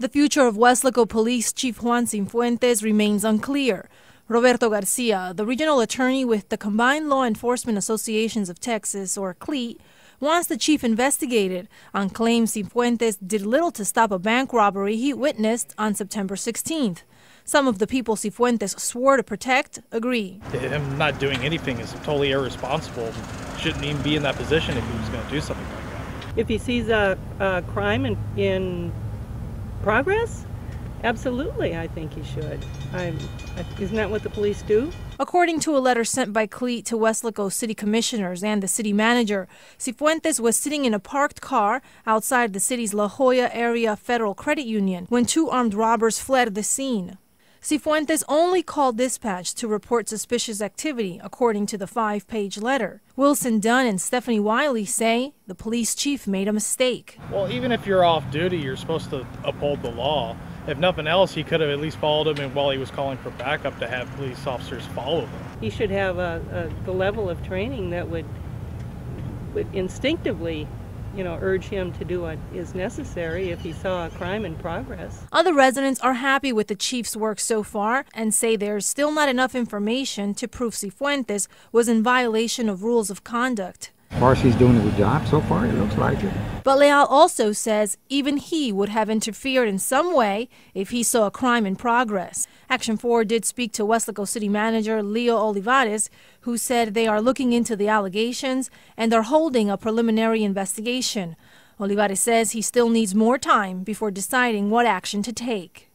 The future of Weslaco Police Chief Juan Cifuentes remains unclear. Roberto Garcia, the regional attorney with the Combined Law Enforcement Associations of Texas, or CLEAT, wants the chief investigated on claims Cifuentes did little to stop a bank robbery he witnessed on September 16th. Some of the people Cifuentes swore to protect agree. Him not doing anything is totally irresponsible. Shouldn't even be in that position if he was going to do something like that. If he sees a, a crime in, in progress, Absolutely, I think he should. I'm, isn't that what the police do? According to a letter sent by CLEAT to Weslaco city commissioners and the city manager, Cifuentes was sitting in a parked car outside the city's La Joya Area Federal Credit Union when two armed robbers fled the scene. Cifuentes only called dispatch to report suspicious activity, according to the five page letter. Wilson Dunn and Stephanie Wiley say the police chief made a mistake. Well, even if you're off duty, you're supposed to uphold the law if nothing else, he could have at least followed him and while he was calling for backup to have police officers follow him. He should have a, a, the level of training that would, would instinctively you know, urge him to do what is necessary if he saw a crime in progress. Other residents are happy with the chief's work so far and say there's still not enough information to prove Cifuentes was in violation of rules of conduct. He's doing a good job so far, it looks like it. But Leal also says even he would have interfered in some way if he saw a crime in progress. Action 4 did speak to Weslaco City Manager Leo Olivares, who said they are looking into the allegations and are holding a preliminary investigation. Olivares says he still needs more time before deciding what action to take.